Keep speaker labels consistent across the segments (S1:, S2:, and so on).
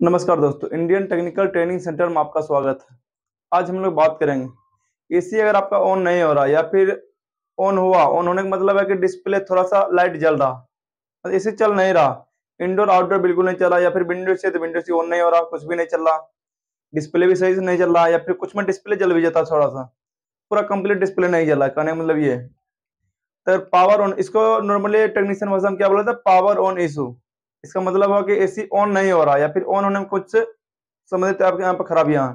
S1: नमस्कार दोस्तों Indian technical training centre में आपका स्वागत है। आज हम लोग बात करेंगे, एसी अगर आपका ऑन नहीं हो रहा या फिर ऑन हुआ ऑन होने का मतलब है कि डिस्प्ले थोड़ा सा लाइट जल रहा एसी चल नहीं रहा इंडोर आउटडोर बिल्कुल नहीं चल रहा या फिर विंडो से तो विंडो से ऑन नहीं हो रहा, कुछ भी नहीं चल रहा डिस्प्ले भी सही से नहीं चल रहा या फिर कुछ में डिस्प्ले जल भी जाता थोड़ा सा पूरा कंप्लीट डिस्प्ले नहीं रहा, कहने का मतलब ये तो पावर ऑन इसको नॉर्मली टेक्नीशियन क्या बोला था पावर ऑन इशू इसका मतलब हुआ कि एसी ऑन नहीं हो रहा, या फिर ऑन होने में कुछ संबंधित आपके यहाँ पर खराबियाँ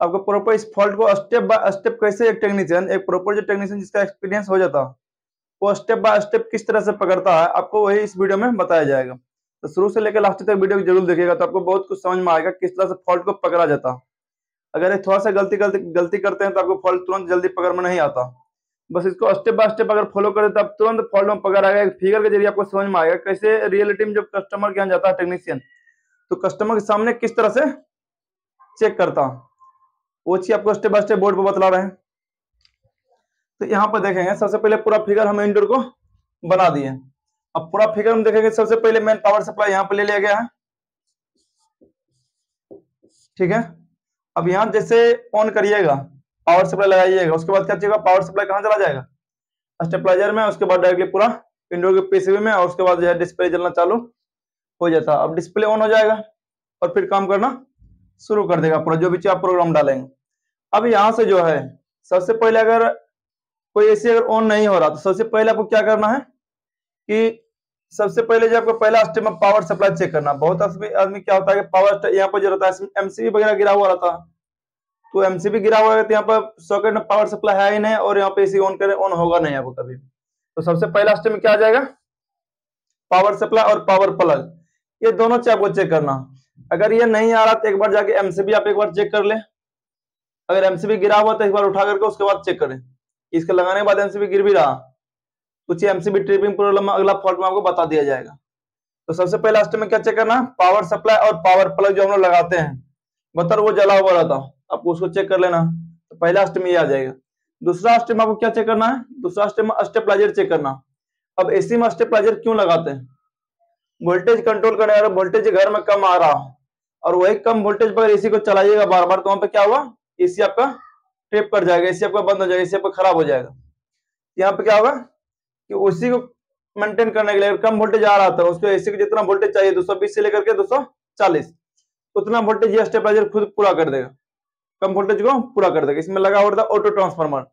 S1: आपको प्रॉपर इस फॉल्ट को स्टेप बाय स्टेप कैसे एक टेक्नीशियन एक प्रॉपर जो टेक्नीशियन जिसका एक्सपीरियंस हो जाता, वो स्टेप बाय स्टेप किस तरह से पकड़ता है, आपको वही इस वीडियो में बताया जाएगा। तो शुरू से लेकर लास्ट तक वीडियो ज़रूर देखिएगा तो आपको बहुत कुछ समझ में आएगा किस तरह से फॉल्ट को पकड़ा जाता। अगर थोड़ा सा गलती गलती गलती करते हैं तो आपको फॉल्ट तुरंत जल्दी पकड़ में नहीं आता। बस इसको स्टेप बाय स्टेप अगर फॉलो करें तो आप तुरंत फॉल्ट में पकड़ आएगा। फिगर के ज़रिए आपको समझ में आएगा कैसे रियलिटी में जब कस्टमर के यहाँ जाता है टेक्नीशियन तो कस्टमर के सामने किस तरह से चेक करता। वो चीज़ आपको स्टेप बाय स्टेप बोर्ड पर बतला रहे हैं। तो यहाँ पर देखेंगे, सबसे पहले पूरा फिगर हम इंडोर को बना दिए। अब पूरा फिगर हम देखेंगे, सबसे पहले मेन पावर सप्लाई यहाँ पर ले लिया गया है। ठीक है? अब यहाँ जैसे ऑन करिएगा पावर सप्लाई लगाइएगा, उसके बाद क्या चाहिए पावर सप्लाई कहाँ चला जाएगा? स्टेपलाइजर में, उसके बाद डायरेक्टली पूरा विंडो के पीसीबी में और उसके बाद जो है डिस्प्ले जलना चालू हो जाता अब डिस्प्ले ऑन हो जाएगा और फिर काम करना शुरू कर देगा पूरा, जो भी आप प्रोग्राम डालेंगे। अब यहाँ से जो है, सबसे पहले अगर कोई एसी अगर ऑन नहीं हो रहा तो सबसे पहले आपको क्या करना है कि सबसे पहले जो आपको पहला स्टेप में पावर सप्लाई चेक करना। बहुत आदमी क्या होता है कि पावर यहाँ पर जो रहता है एमसीबी वगैरह गिरा हुआ रहता है। तो एमसीबी गिरा हुआ है तो यहाँ पर सॉकेट में पावर सप्लाई है ही नहीं और यहाँ पे एसी ऑन करे ऑन होगा नहीं आपको कभी तो सबसे पहला स्टेप में क्या आ जाएगा? पावर सप्लाई और पावर प्लग ये दोनों चीज़ आपको चेक करना। अगर ये नहीं आ रहा तो एक बार जाके एमसीबी आप एक बार चेक कर ले। अगर एमसीबी गिरा हुआ तो एक बार उठा करके उसके बाद चेक करें। इसके लगाने के बाद एमसीबी गिर भी रहा। कुछ एमसीबी ट्रिपिंग प्रॉब्लम अगला फॉल्ट में आपको बता दिया जाएगा। तो सबसे पहला स्टेप में क्या चेक करना? पावर सप्लाई और पावर प्लग जो हम लोग लगाते हैं बतर वो जला हुआ रहता। आपको उसको चेक कर लेना तो पहला स्टेप में ये आ जाएगा। दूसरा स्टेप आपको क्या चेक करना है? दूसरा स्टेप में स्टेपलाइजर चेक करना। अब एसी में स्टेपलाइजर क्यों लगाते हैं? वोल्टेज कंट्रोल करने वाला वोल्टेज घर में कम आ रहा और वही कम वोल्टेज पर एसी को चलाइएगा बार बार तो वहाँ पे क्या हुआ एसी आपका ट्रिप कर जाएगा एसी आपका बंद हो जाएगा एसी आपका खराब हो जाएगा। यहाँ पे क्या होगा? कि उसी को मेंटेन करने के लिए कम वोल्टेज आ रहा था, उसको एसी को जितना वोल्टेज चाहिए 220 से लेकर के 240 उतना वोल्टेज ये स्टेपलाइजर खुद पूरा कर देगा। कम वोल्टेज को पूरा कर देगा। इसमें लगा हुआ था ऑटो ट्रांसफार्मर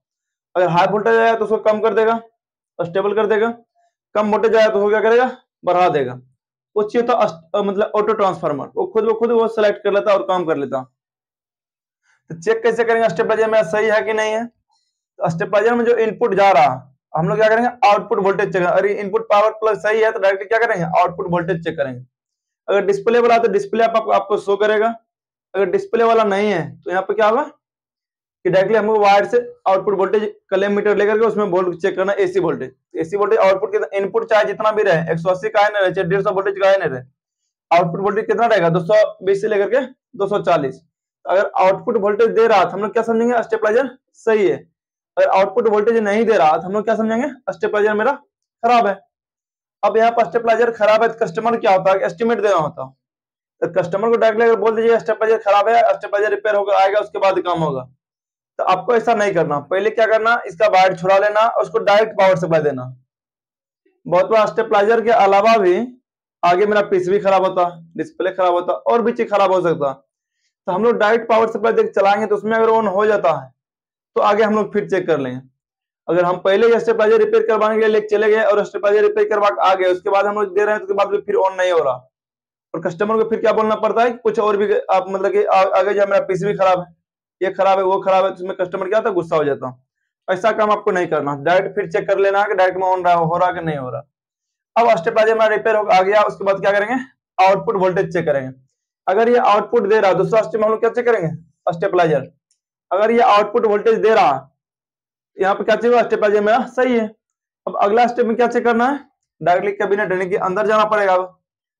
S1: अगर हाई वोल्टेज आया तो उसको कम कर देगा स्टेबल कर देगा। कम वोल्टेज आया तो वो क्या करेगा? बढ़ा देगा। वो चाहिए तो मतलब ऑटो ट्रांसफार्मर वो खुद वो खुद वो सेलेक्ट कर लेता और काम कर लेता। तो चेक कैसे करेंगे? स्टेपलाइजर में सही है कि नहीं है? तो स्टेपलाइजर में जो इनपुट जा रहा हम लोग क्या करेंगे? आउटपुट वोल्टेज चेक अरे इनपुट पावर प्लस सही है तो डायरेक्ट क्या करेंगे? आउटपुट वोल्टेज चेक करेंगे। अगर डिस्प्ले वाला तो डिस्प्ले आप, आपको शो करेगा। अगर डिस्प्ले वाला नहीं है तो यहाँ पे क्या होगा? कि डायरेक्टली हमको वायर से आउटपुट वोल्टेज कलेम मीटर लेकर के उसमें वोल्ट चेक करना AC voltage AC voltage output के इनपुट चाहे जितना भी रहे, एक सौ अस्सी का नहीं रहे, चाहे डेढ़ सौ वोल्टेज का नहीं रहे। आउटपुट वोल्टेज कितना रहेगा? दो सौ बीस से लेकर के दो सौ चालीस। अगर आउटपुट वोल्टेज दे रहा हम लोग क्या समझेंगे? स्टेपलाइजर सही है। अगर आउटपुट वोल्टेज नहीं दे रहा तो हम लोग क्या समझेंगे? स्टेपलाइजर मेरा खराब है। अब यहाँ पर स्टेपलाइजर खराब है तो कस्टमर क्या होता है? एस्टिमेट देना होता है। तो कस्टमर को डायरेक्टली अगर बोल दीजिए स्टेपलाइजर खराब है स्टेपलाइजर रिपेयर होकर आएगा, उसके बाद काम होगा। तो आपको ऐसा नहीं करना। पहले क्या करना, इसका वायर छुड़ा लेना और उसको डायरेक्ट पावर सप्लाई देना। बहुत बार स्टेपलाइजर के अलावा भी आगे मेरा पीस भी खराब होता डिस्प्ले खराब होता, और भी चीज़ खराब हो सकता। तो हम लोग डायरेक्ट पावर सप्लाई देख चलाएँगे तो उसमें अगर ऑन हो जाता है तो आगे हम लोग फिर चेक कर लेंगे। अगर हम पहले स्टेपलाइजर रिपेयर करवाने के लिए चले गए और स्टेपलाइजर रिपेयर करवा आ गए, उसके बाद हम लोग दे रहे हैं तो उसके बाद फिर ऑन नहीं हो रहा। और कस्टमर को फिर क्या बोलना पड़ता है? कुछ और भी आप मतलब कि आगे जो मेरा पीसी भी खराब है, ये खराब है, वो खराब है तो उसमें कस्टमर क्या होता है? गुस्सा हो जाता है। ऐसा काम आपको नहीं करना। डायरेक्ट फिर चेक कर लेना डायरेक्ट में ऑन रहा हो रहा कि नहीं हो रहा। अब स्टेपलाइजर मेरा रिपेयर आ गया उसके बाद क्या करेंगे? आउटपुट वोल्टेज चेक करेंगे। अगर ये आउटपुट दे रहा है दूसरा स्टेप हम लोग क्या चेक करेंगे? स्टेपलाइजर अगर ये आउटपुट वोल्टेज दे रहा, यहाँ पे क्या चाहिए स्टेपलाइजर मेरा सही है। अब अगला स्टेप में क्या चेक करना है? डायरेक्टली कैबिनेट यानी कि अंदर जाना पड़ेगा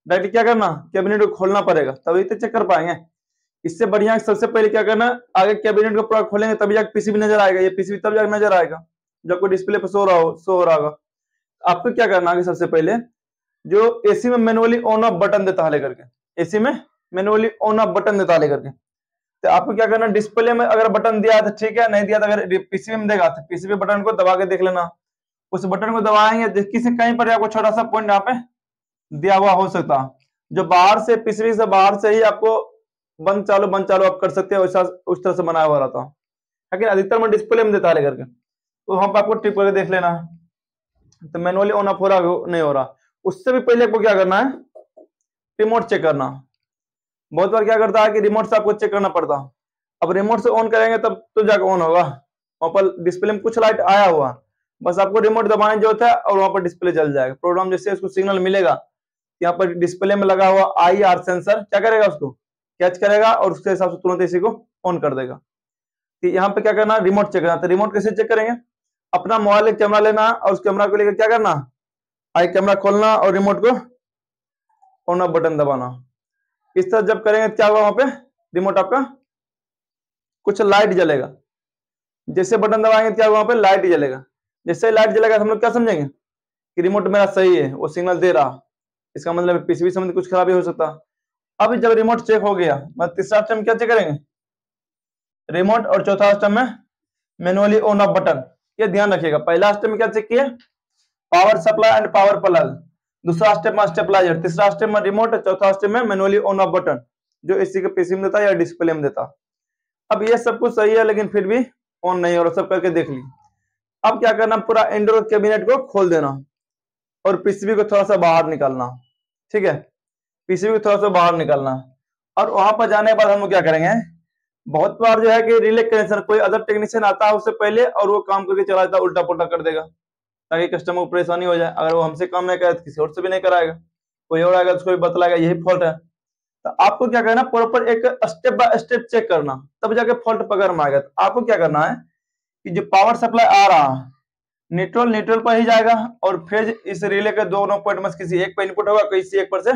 S1: डायरेक्टली क्या करना? कैबिनेट को खोलना पड़ेगा। तभी तो चेक कर पाएँगे। इससे बढ़िया सबसे पहले क्या करना? आगे कैबिनेट को पूरा खोलेंगे, तभी जाकर पीसीबी नज़र आएगा। ये पीसीबी तब जाकर नज़र आएगा, जब कोई डिस्प्ले पर सो रहा हो सो हो रहा होगा। आपको क्या करना आगे सबसे पहले? जो एसी में मैनुअली ऑन ऑफ़ बटन देता है लेकर के एसी में मैनुअली ऑन ऑफ़ बटन देता लेकर के तो आपको क्या करना डिस्प्ले में अगर बटन दिया तो ठीक है, नहीं दिया तो अगर पीसीबी में देगा तो पीसीबी बटन को दबा के देख लेना। उस बटन को दबाएँगे किसी कहीं पर आपको छोटा सा पॉइंट यहाँ पे दिया हुआ हो सकता। जो बाहर से पीसीबी से बाहर से ही आपको बंद चालू बंद चालू आप कर सकते हैं उस तरह से बनाया हुआ रहता। लेकिन अधिकतर में डिस्प्ले में देता लेकर के। तो पर आपको टिप करके देख लेना। तो मैनुअली ऑन ऑफ़ हो रहा नहीं हो रहा। उससे भी पहले आपको क्या करना है? रिमोट चेक करना। बहुत बार क्या करता है कि रिमोट से आपको चेक करना पड़ता। अब रिमोट से ऑन करेंगे तब तो जाकर ऑन होगा। वहाँ पर डिस्प्ले में कुछ लाइट आया हुआ। बस आपको रिमोट दबाने जो है और वहाँ पर डिस्प्ले जल जाएगा। प्रोग्राम जैसे उसको सिग्नल मिलेगा यहाँ पर डिस्प्ले में लगा हुआ आई आर सेंसर क्या करेगा उसको? कैच करेगा और उसके हिसाब से तुरंत इसी को ऑन कर देगा। तो यहाँ पे क्या करना रिमोट चेक करना। तो रिमोट कैसे चेक करेंगे? अपना मोबाइल एक कैमरा लेना और उस कैमरा को लेकर क्या करना? आई कैमरा खोलना और रिमोट को ऑन ऑफ़ बटन दबाना। इस तरह जब करेंगे, क्या होगा वहाँ पे? रिमोट आपका कुछ लाइट जलेगा। जैसे बटन दबाएँगे, क्या वहाँ पे? लाइट जलेगा। जैसे लाइट जलेगा, हम लोग क्या समझेंगे? कि रिमोट मेरा सही है, वो सिग्नल दे रहा। इसका मतलब पीसीबी संबंधी कुछ खराबी हो सकता। अब जब रिमोट चेक हो गया मतलब तीसरा स्टेप क्या चेक करेंगे? रिमोट और चौथा स्टेप में मैनुअली ऑन ऑफ़ बटन ये ध्यान रखिएगा। पहला स्टेप में क्या चेक किया? Power supply and power plug दूसरा स्टेप में स्टेपलाइजर तीसरा स्टेप में रिमोट चौथा स्टेप में मैनुअली ऑन ऑफ़ बटन जो इसी के पीसी में देता या डिस्प्ले में देता। अब ये सब कुछ सही है, लेकिन फिर भी ऑन नहीं हो रहा सब करके देख ली। अब क्या करना? पूरा इंडोर कैबिनेट को खोल देना और पीसीबी को थोड़ा सा बाहर निकालना। ठीक है? पीसीबी को थोड़ा सा बाहर निकलना। और वहाँ पर जाने के बाद हम क्या करेंगे? बहुत बार जो है कि रिले कनेक्शन कोई अदर टेक्नीशियन आता है उससे पहले और वो काम करके चला जाता है उल्टा पुल्टा कर देगा। ताकि कस्टमर को परेशानी हो जाए। अगर वो हमसे काम नहीं करे तो किसी और से भी नहीं कराएगा। कोई और आएगा तो उसको भी बतलाएगा, यही फॉल्ट है। तो आपको क्या करना प्रॉपर एक स्टेप बाय स्टेप चेक करना। तब जाके फॉल्ट पकड़ में आएगा। तो आपको क्या करना है कि जो पावर सप्लाई आ रहा है न्यूट्रल न्यूट्रल पर ही जाएगा और फ़ेज़ इस रिले के दोनों पॉइंट में किसी एक पर इनपुट होगा किसी एक पर से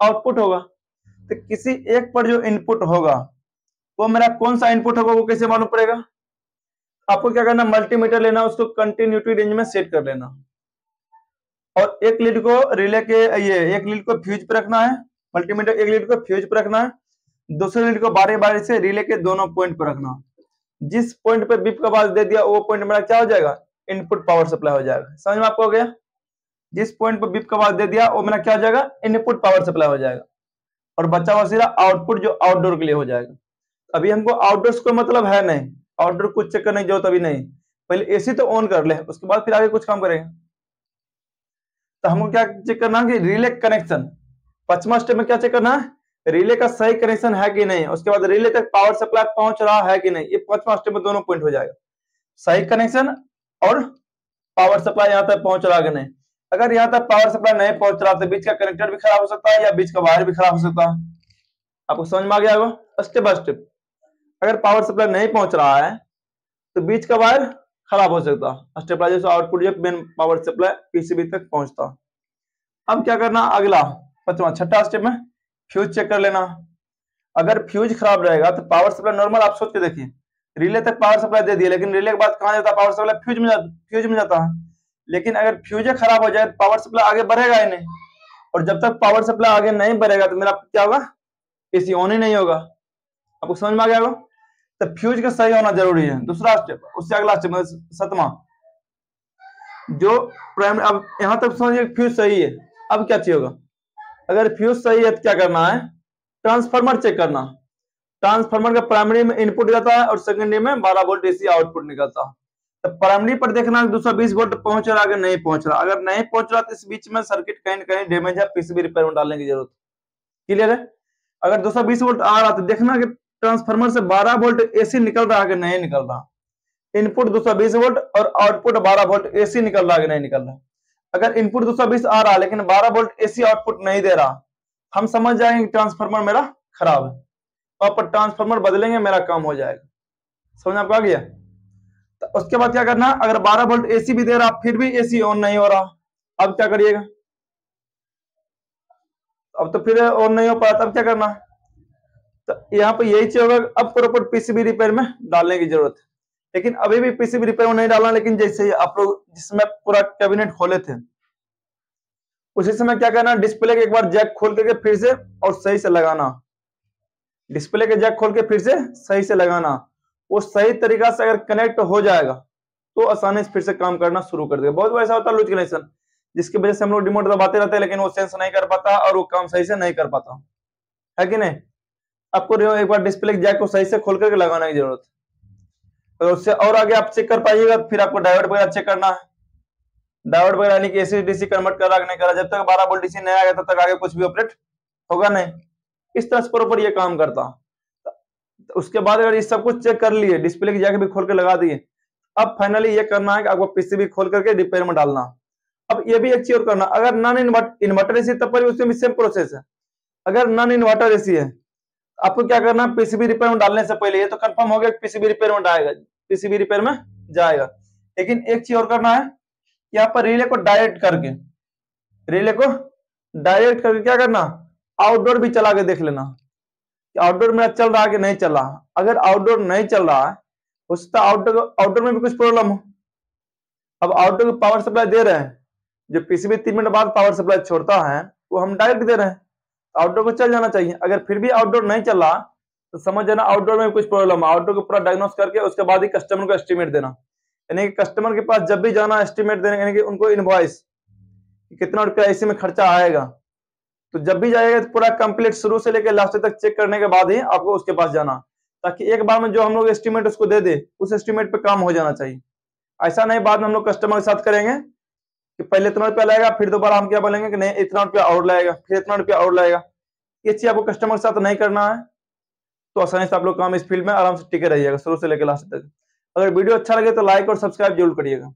S1: आउटपुट होगा। तो किसी एक पर जो इनपुट होगा, वो मेरा कौन सा इनपुट होगा वो कैसे मालूम पड़ेगा? आपको क्या करना मल्टीमीटर लेना उसको कंटिन्यूटी रेंज में सेट कर लेना। और एक लीड को रिले के, ये एक लीड को फ्यूज पर रखना है मल्टीमीटर एक लीड को फ्यूज पर रखना है, दूसरे लीड को बारी बारी से रिले के दोनों पॉइंट पर रखना। जिस पॉइंट पर बीप का आवाज़ दे दिया, वो पॉइंट मेरा क्या हो जाएगा? इनपुट पावर सप्लाई हो जाएगा। समझ में आपको हो गया? जिस पॉइंट पर बीप का आवाज़ दे दिया, वो मेरा क्या हो जाएगा? इनपुट पावर सप्लाई हो जाएगा। और बच्चा हुआ सीधा आउटपुट जो आउटडोर के लिए हो जाएगा। अभी हमको आउटडोर को मतलब है नहीं। आउटडोर कुछ चेक करने की ज़रूरत अभी नहीं। पहले एसी तो ऑन कर ले, उसके बाद फिर आगे कुछ काम करेंगे। तो हमको क्या चेक करना है कि रिले कनेक्शन पचमा स्टेप में क्या चेक करना है? रिले का सही कनेक्शन है कि नहीं? उसके बाद रिले तक पावर सप्लाई पहुँच रहा है कि नहीं? ये पांचवा स्टेप में दोनों पॉइंट हो जाएगा। सही कनेक्शन और पावर सप्लाई यहाँ तक पहुँच रहा है नहीं? अगर यहाँ तक पावर सप्लाई नहीं पहुँच रहा तो बीच का कनेक्टर भी खराब हो सकता है या बीच का वायर भी खराब हो सकता है। आपको समझ में आ गया होगा? स्टेप बाय स्टेप अगर पावर सप्लाई नहीं पहुँच रहा है तो बीच का वायर खराब हो सकता स्टेबलाइजर से आउटपुट जो मेन पावर सप्लाई पीसीबी तक पहुँचता। अब क्या करना? अगला, पचवा, छठा स्टेप में फ्यूज चेक कर लेना। अगर फ्यूज खराब रहेगा तो पावर सप्लाई नॉर्मल आप सोच के देखिए। रिले तक पावर सप्लाई दे दिए लेकिन रिले के बाद कहा जाता है? पावर सप्लाई फ्यूज में फ्यूज में जाता है। लेकिन अगर फ्यूज खराब हो जाए पावर सप्लाई आगे बढ़ेगा ही नहीं। और जब तक पावर सप्लाई आगे नहीं बढ़ेगा तो मेरा क्या होगा? एसी ऑन ही नहीं होगा। आपको समझ में आ गया तो फ्यूज का सही होना ज़रूरी है। दूसरा स्टेप उससे अगला स्टेप सतमा जो प्राइम अब यहाँ तक समझिए फ्यूज सही है। अब क्या चाहिए होगा? अगर फ्यूज सही है तो क्या करना है? ट्रांसफार्मर चेक करना। ट्रांसफार्मर का प्राइमरी में इनपुट जाता है और सेकेंडरी में 12 वोल्ट एसी आउटपुट निकलता है। तो प्राइमरी पर देखना दो सौ बीस वोल्ट पहुँच रहा अगर नहीं पहुँच रहा अगर नहीं पहुँच रहा तो इस बीच में सर्किट कहीं ना कहीं डैमेज है पीसीबी रिपेयर में डालने की ज़रूरत क्लियर है? अगर 220 वोल्ट आ रहा तो देखना कि ट्रांसफार्मर से 12 वोल्ट एसी निकल रहा है कि नहीं निकल रहा इनपुट 220 वोल्ट और आउटपुट 12 वोल्ट एसी निकल रहा है कि नहीं निकल रहा अगर इनपुट 220 आ रहा लेकिन 12 वोल्ट एसी आउटपुट नहीं दे रहा, हम समझ जाएँगे ट्रांसफार्मर मेरा खराब है। और पर ट्रांसफार्मर बदलेंगे, मेरा काम हो जाएगा। समझ आपको आ गया? तो उसके बाद क्या करना, अगर 12 वोल्ट एसी भी दे रहा, फिर भी एसी ऑन नहीं हो रहा, अब क्या करिएगा? अब तो फिर ऑन नहीं हो पाया, तब क्या करना? तो यहाँ पे यही चीज़ होगा, अब प्रॉपर पीसीबी रिपेयर में डालने की ज़रूरत है। लेकिन अभी भी पीसीबी रिपेयर में नहीं डालना, लेकिन जैसे आप लोग, जिसमें पूरा कैबिनेट खोले थे, उसी समय क्या करना डिस्प्ले के एक बार जैक खोल करके फिर से और सही से लगाना। डिस्प्ले के जैक खोल के फिर से सही से लगाना। वो सही तरीका से अगर कनेक्ट हो जाएगा तो आसानी से फिर से काम करना शुरू कर देगा। बहुत बार ऐसा होता है लूज कनेक्शन जिसकी वजह से हम लोग रिमोट दबाते रहते हैं, लेकिन वो सेंस नहीं कर पाता और वो काम सही से नहीं कर पाता। है कि नहीं? आपको एक बार डिस्प्ले जैक को सही से खोल करके लगाने की ज़रूरत है। उससे और आगे आप चेक कर पाइएगा, फिर आपको डायोड वगैरह चेक करना है। डायोड वगैरह यानी कि एसी डीसी कन्वर्ट करा नहीं करा जब तक बारह वोल्ट डीसी नहीं आएगा, तब तक आगे कुछ भी ऑपरेट होगा नहीं। इस तरह से प्रॉपर ये काम करता। उसके बाद अगर ये सब कुछ चेक कर लिए डिस्प्ले की जगह भी खोल के लगा दिए, अब फाइनली ये करना है कि आपको पीसीबी खोल करके रिपेयर में डालना। अब ये भी एक चीज़ और करना। अगर नॉन इन्वर्टर एसी तब पर उसमें भी सेम प्रोसेस है। अगर नॉन इन्वर्टर एसी है, आपको क्या करना है? पीसीबी रिपेयर में डालने से पहले ये तो कंफर्म हो गया पीसीबी रिपेयर में जाएगा पीसीबी रिपेयर में जाएगा। लेकिन एक चीज़ और करना है यहाँ पर रिले को डायरेक्ट करके रिले को डायरेक्ट करके क्या करना? आउटडोर भी चला के देख लेना कि आउटडोर मेरा चल रहा है कि नहीं चल रहा। अगर आउटडोर नहीं चल रहा है, हो सकता आउटडोर आउटडोर में भी कुछ प्रॉब्लम हो। अब आउटडोर को पावर सप्लाई दे रहे हैं। जो पीसीबी तीन मिनट बाद पावर सप्लाई छोड़ता है, वो हम डायरेक्ट दे रहे हैं। आउटडोर को चल जाना चाहिए। अगर फिर भी आउटडोर नहीं चल रहा तो समझ जाना आउटडोर में कुछ प्रॉब्लम है। आउटडोर को पूरा डायग्नोस करके उसके बाद ही कस्टमर को एस्टिमेट देना। यानी कि कस्टमर के पास जब भी जाना एस्टिमेट देने, यानी कि उनको इनवॉइस कितना रुपया इसी में खर्चा आएगा। तो जब भी जाएगा तो पूरा कंप्लीट शुरू से लेकर लास्ट तक चेक करने के बाद ही आपको उसके पास जाना। ताकि एक बार में जो हम लोग एस्टिमेट उसको दे दे, उस एस्टिमेट पे काम हो जाना चाहिए। ऐसा नहीं बाद में हम लोग कस्टमर के साथ करेंगे कि पहले इतना रुपया लाएगा, फिर दोबारा हम क्या बोलेंगे कि नहीं, इतना रुपया और लाएगा, फिर इतना रुपया और लाएगा। ये चीज़ आपको कस्टमर के साथ नहीं करना है। तो आसानी से आप लोग काम इस फ़ील्ड में आराम से टिके रहिएगा, शुरू से लेकर लास्ट तक। अगर वीडियो अच्छा लगे तो लाइक और सब्सक्राइब ज़रूर करिएगा।